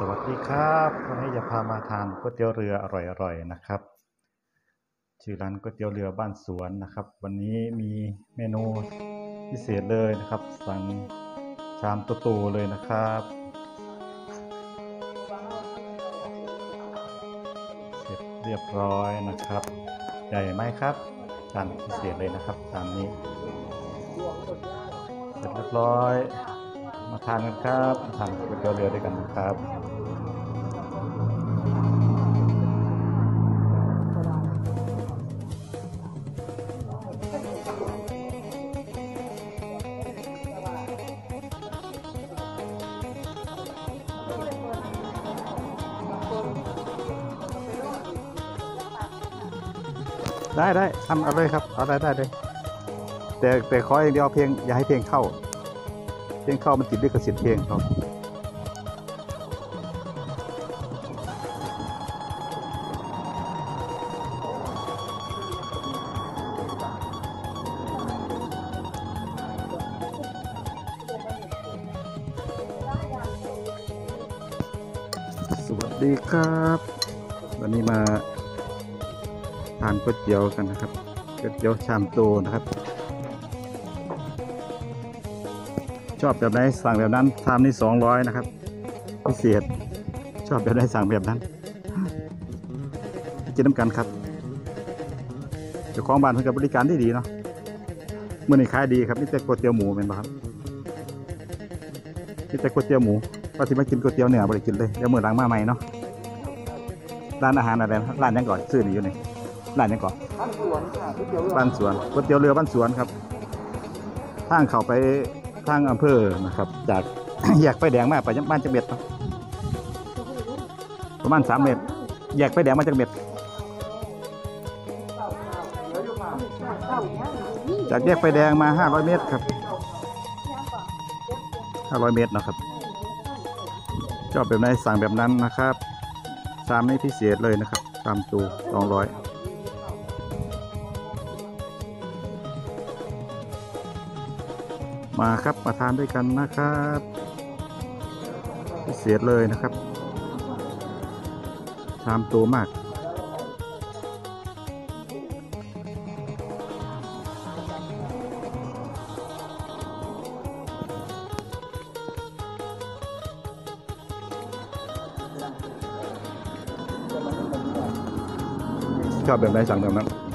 สวัสดีครับวันนี้จะพามาทานก๋วยเตี๋ยวเรืออร่อยๆนะครับ ชื่อร้านก๋วยเตี๋ยวเรือบ้านสวนนะครับ วันนี้มีเมนูพิเศษเลยนะครับ สั่งชามโตๆเลยนะครับเสร็จเรียบร้อยนะครับ ใหญ่ไหมครับจานพิเศษเลยนะครับจานนี้เสร็จเรียบร้อย มาทานกันครับมาทานก๋วยเตี๋ยวเรือด้วยกันครับได้ได้ทำเอาเลยครับเอาได้ได้เลยแต่แต่ขออย่างเดียวเพลงอย่าให้เพลงเข้า ลงเข้ามันติดด้วยกระสิทธิ์เพลงครับสวัสดีครับ วันนี้มาทานก๋วยเตี๋ยวกันนะครับก๋วยเตี๋ยวชามโตนะครับ ชอบแบบไหนสั่งแบบนั้นชามนี้สองร้อยนะครับ พิเศษ ชอบแบบไหนสั่งแบบนั้นกินน้ำกันครับเจ้าของบ้านเพิ่นกับบริการที่ดีเนาะมื่อนี้ขายดีครับนี่แต่ก๋วยเตี๋ยวหมูเป็นปะครับนี่แต่ก๋วยเตี๋ยวหมูก็ที่มากินก๋วยเตี๋ยวเนื้อบริกินเลยเดี๋ยวมือหลังมาใหม่เนาะร้านอาหารอะไรร้านยังก่อนซื้อนี่อยู่นี่ร้านยังก่อนบ้านสวนค่ะก๋วยเตียวเรือบ้านสวนก๋วยเตี๋ยวเรือบ้านสวนครับทางเข้าไป ทางอำเภอนะครับ จากแยกไฟแดงมาไปบ้านจักเม็ดเนาะประมาณสามเมตรแยกไฟแดงมาจากเม็ดจากแยกไฟแดงมาห้าร้อยเมตรครับห้าร้อยเมตรนะครับชอบแบบไหนสั่งแบบนั้นนะครับชามนี้พิเศษเลยนะครับชามตูสองร้อย มาครับมาทานด้วยกันนะครับพิเศษเลยนะครับชามโตมากชอบแบบไหนสั่งแบบนั้น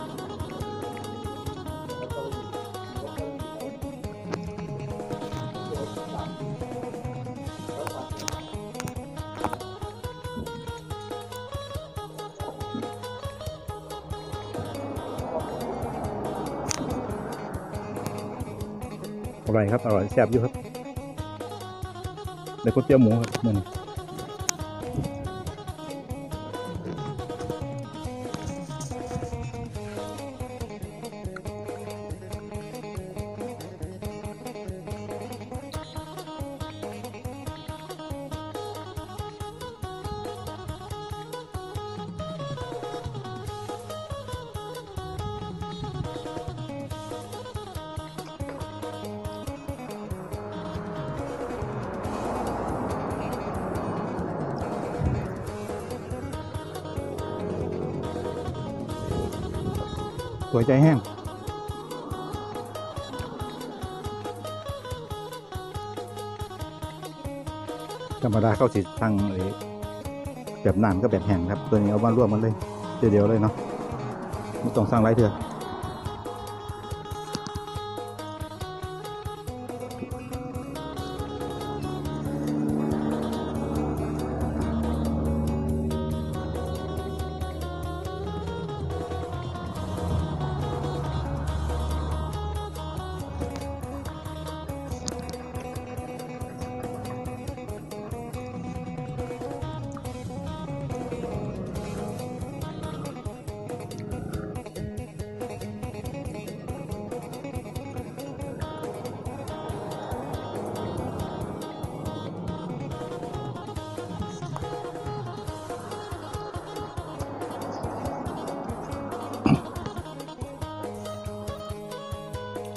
อร่อยครับ อร่อยแซ่บอยู่ครับเดี๋ยวก๋วยเตี๋ยวหมูครับมัน หัวใจแห้งธรรมดาเข้าสิทั้งไอ้แบบน้ำก็แบบแห้งครับ ตัวนี้เอามาร่วมมันเลยเดียวๆเลยเนาะไม่ต้องสร้างไรเถอะ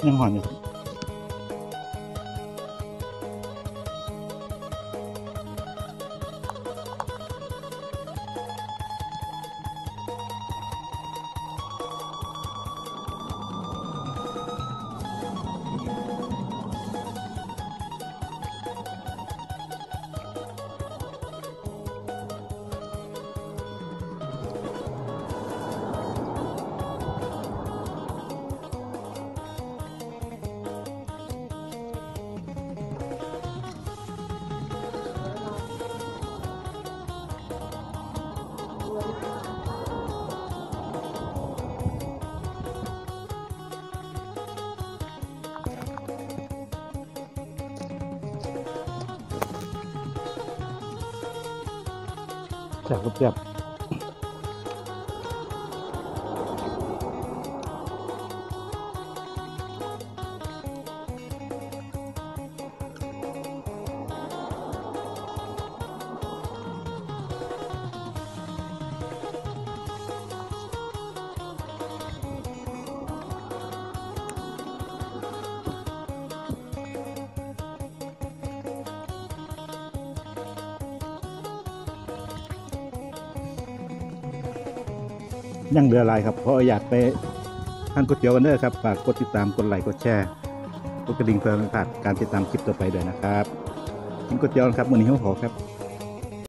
ยังหอ นอยู่ค ยังเหลือหลายครับเพราะอยากไปทานก๋วยเตี๋ยวกันเด้อครับฝากกดติดตามกดไลค์กดแชร์กดกระดิ่งเพื่อไม่พลาดการติดตามคลิปต่อไปด้วยนะครับกินก๋วยเตี๋ยวกันครับมื้อนี้หิวขอครับ